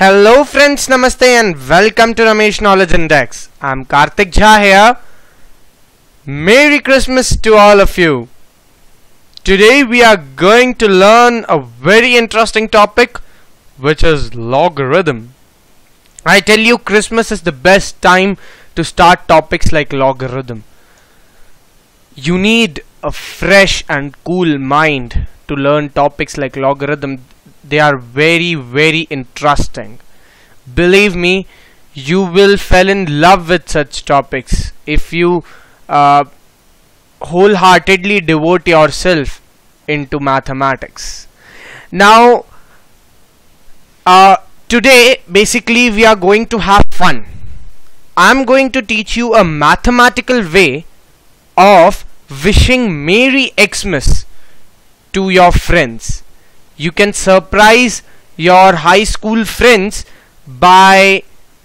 Hello friends, namaste and welcome to Ramesh Knowledge Index. I'm Karthik Jha here. Merry Christmas to all of you. Today we are going to learn a very interesting topic which is logarithm. I tell you Christmas is the best time to start topics like logarithm. You need a fresh and cool mind to learn topics like logarithm they are very very interesting. Believe me you will fall in love with such topics if you uh, wholeheartedly devote yourself into mathematics. Now uh, today basically we are going to have fun. I'm going to teach you a mathematical way of wishing Merry Xmas to your friends you can surprise your high school friends by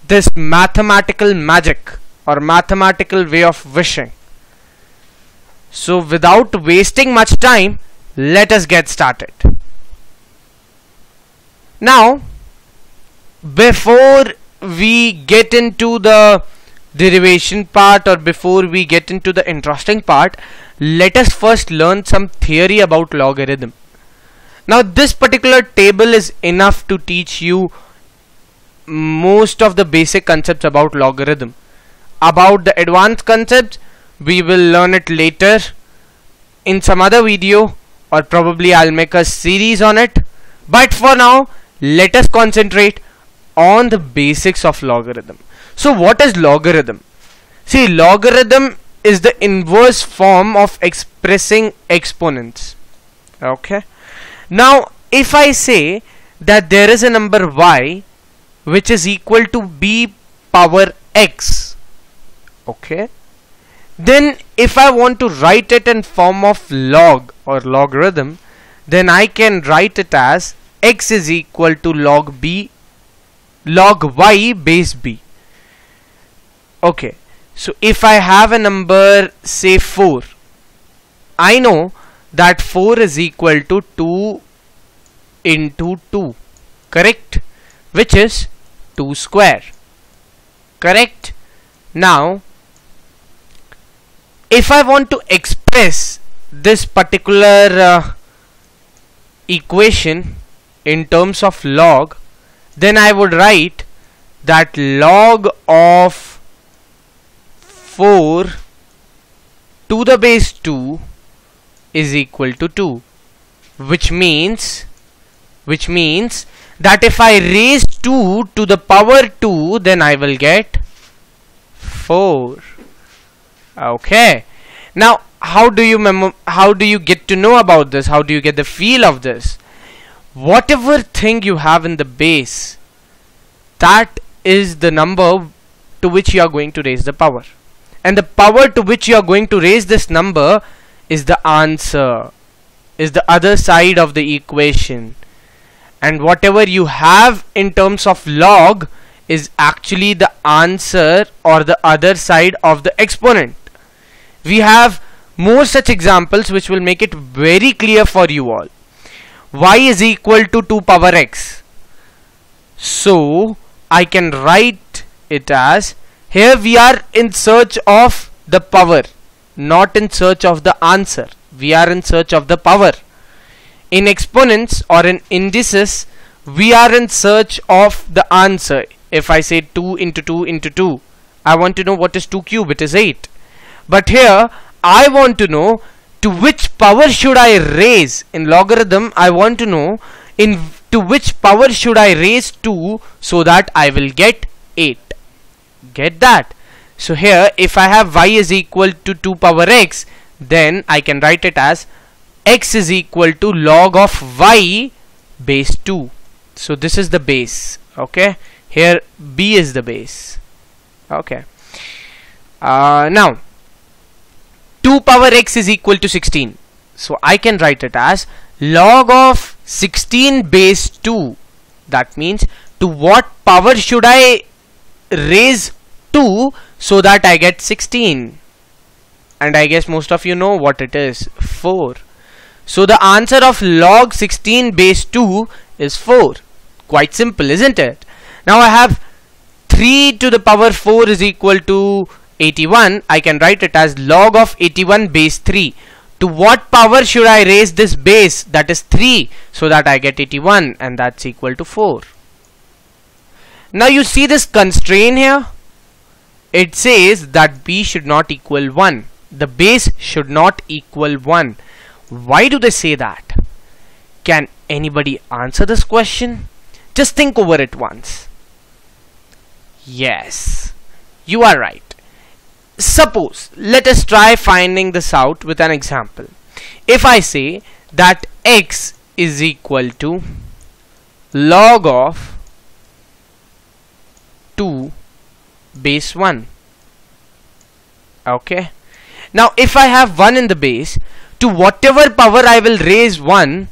this mathematical magic or mathematical way of wishing. So without wasting much time, let us get started. Now, before we get into the derivation part or before we get into the interesting part, let us first learn some theory about logarithm. Now this particular table is enough to teach you most of the basic concepts about logarithm. About the advanced concepts we will learn it later in some other video or probably I'll make a series on it. But for now let us concentrate on the basics of logarithm. So what is logarithm? See logarithm is the inverse form of expressing exponents. Okay now if I say that there is a number y which is equal to b power x okay then if I want to write it in form of log or logarithm then I can write it as x is equal to log b log y base b. Okay so if I have a number say 4 I know that 4 is equal to 2 into 2 correct? Which is 2 square. Correct? Now if I want to express this particular uh, equation in terms of log then I would write that log of 4 to the base 2 is equal to 2 which means which means that if I raise 2 to the power 2 then I will get 4 okay. Now how do you memo how do you get to know about this? How do you get the feel of this? Whatever thing you have in the base that is the number to which you are going to raise the power. And the power to which you are going to raise this number is the answer is the other side of the equation. And whatever you have in terms of log is actually the answer or the other side of the exponent. We have more such examples which will make it very clear for you all. Y is equal to 2 power x. So I can write it as here we are in search of the power not in search of the answer. We are in search of the power. In exponents or in indices we are in search of the answer. If I say 2 into 2 into 2 I want to know what is 2 cube it is 8 but here I want to know to which power should I raise. In logarithm I want to know in to which power should I raise 2 so that I will get 8 get that so here if I have y is equal to 2 power x then I can write it as x is equal to log of y base 2 so this is the base okay? Here b is the base okay? Uh, now 2 power x is equal to 16 so I can write it as log of 16 base 2 that means to what power should I raise 2 so that I get 16 and I guess most of you know what it is 4 so the answer of log 16 base 2 is 4 quite simple isn't it? Now I have 3 to the power 4 is equal to 81 I can write it as log of 81 base 3 to what power should I raise this base? That is 3 so that I get 81 and that's equal to 4 now you see this constraint here it says that b should not equal 1 the base should not equal 1 why do they say that? Can anybody answer this question? Just think over it once. Yes. You are right. Suppose, let us try finding this out with an example. If I say that x is equal to log of 2 base 1 okay. Now if I have 1 in the base to whatever power I will raise 1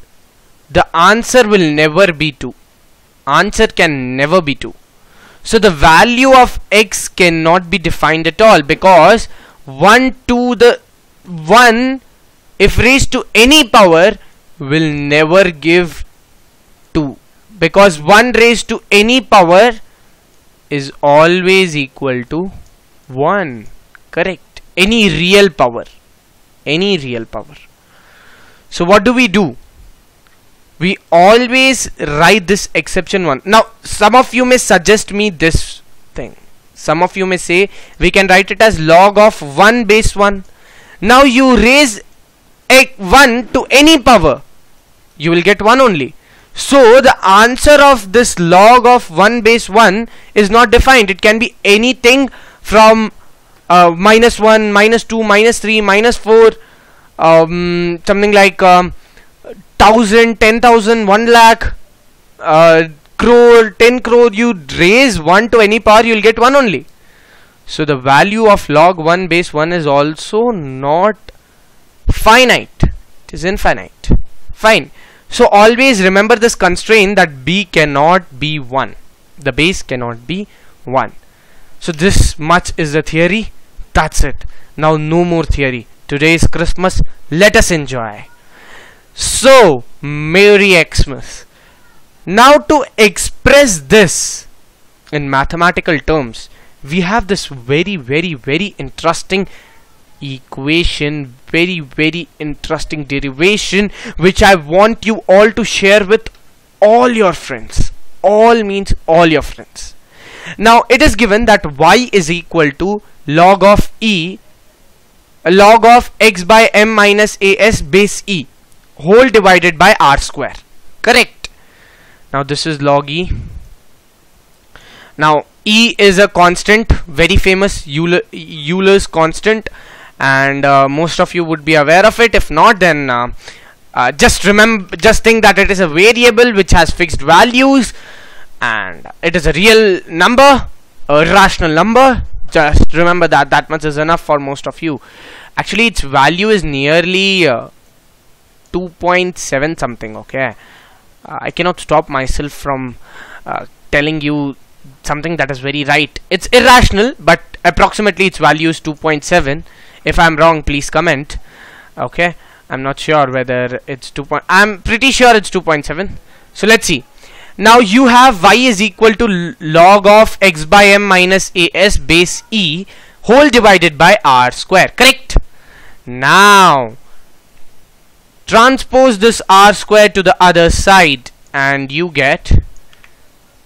the answer will never be 2 answer can never be 2 so the value of x cannot be defined at all because 1 to the 1 if raised to any power will never give 2 because 1 raised to any power is always equal to 1 correct. Any real power. Any real power. So what do we do? We always write this exception one. Now some of you may suggest me this thing. Some of you may say we can write it as log of 1 base 1 now you raise a 1 to any power. You will get 1 only so the answer of this log of 1 base 1 is not defined it can be anything from uh, minus 1 minus 2 minus 3 minus 4 um, something like um, thousand, ten thousand, one lakh, uh, crore, ten crore, you raise one to any power, you'll get one only. So the value of log 1 base 1 is also not finite. It is infinite. Fine. So always remember this constraint that b cannot be 1. The base cannot be 1. So this much is the theory. That's it. Now no more theory. Today is Christmas. Let us enjoy. So, Merry Xmas. Now to express this in mathematical terms, we have this very, very, very interesting equation, very, very interesting derivation, which I want you all to share with all your friends. All means all your friends. Now, it is given that y is equal to log of e log of x by m minus as base e whole divided by r square correct now this is log e now e is a constant very famous Euler, Euler's constant and uh, most of you would be aware of it. If not then uh, uh, just remember just think that it is a variable which has fixed values and it is a real number a rational number. Just remember that that much is enough for most of you. Actually its value is nearly uh, 2.7 something okay? Uh, I cannot stop myself from uh, telling you something that is very right. It's irrational but approximately its value is 2.7 if I'm wrong please comment. Okay? I'm not sure whether it's 2. Point I'm pretty sure it's 2.7 so let's see. Now you have y is equal to log of x by m minus as base e whole divided by r square. Correct. Now transpose this r square to the other side and you get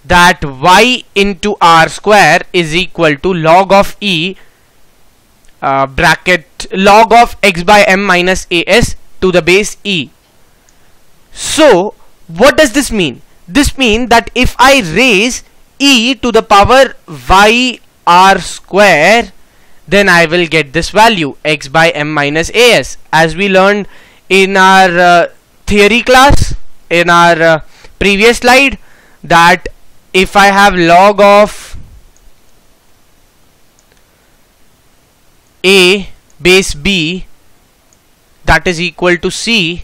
that y into r square is equal to log of e uh, bracket log of x by m minus as to the base e. So what does this mean? This means that if I raise e to the power y r square then I will get this value x by m minus as as we learned in our uh, theory class in our uh, previous slide that if I have log of a base b that is equal to c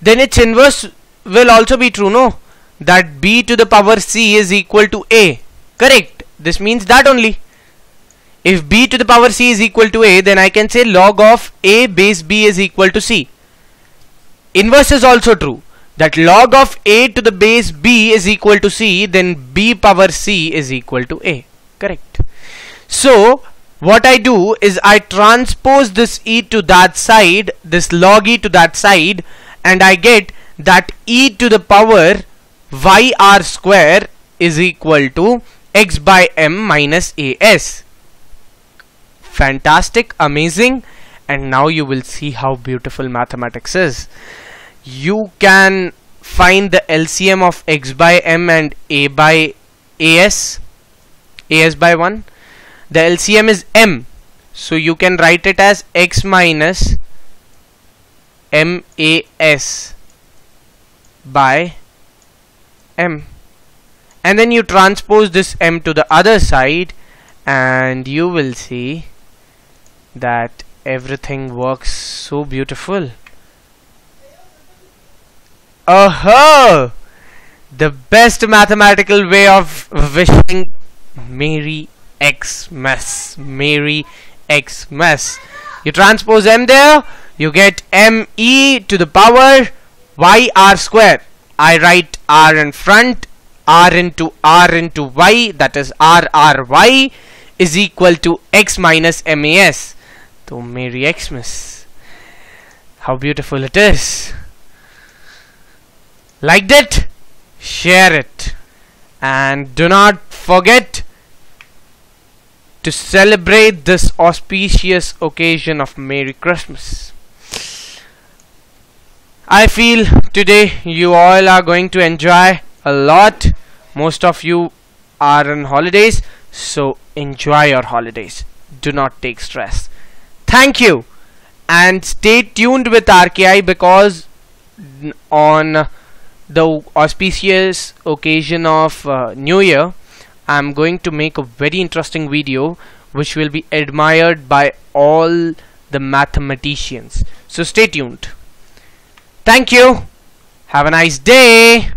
then its inverse will also be true no? That b to the power c is equal to a. Correct. This means that only. If b to the power c is equal to a, then I can say log of a base b is equal to c. Inverse is also true. that log of a to the base b is equal to c then b power c is equal to a. Correct. So what I do is I transpose this e to that side this log e to that side and I get that e to the power yr square is equal to x by m minus as fantastic amazing. And now you will see how beautiful mathematics is. You can find the LCM of x by m and a by as as by 1 the LCM is m. So you can write it as x minus mas by m. And then you transpose this m to the other side and you will see that everything works so beautiful. Oh the best mathematical way of wishing Merry Xmas. Merry Xmas. You transpose m there you get me to the power yr square. I write r in front r into r into y that is r r y is equal to x minus mas so Merry Xmas. How beautiful it is. Liked it share it. And do not forget to celebrate this auspicious occasion of Merry Christmas. I feel today you all are going to enjoy a lot. Most of you are on holidays so enjoy your holidays. Do not take stress. Thank you. And stay tuned with RKI because on the auspicious occasion of uh, New Year I'm going to make a very interesting video which will be admired by all the mathematicians. So stay tuned. Thank you. Have a nice day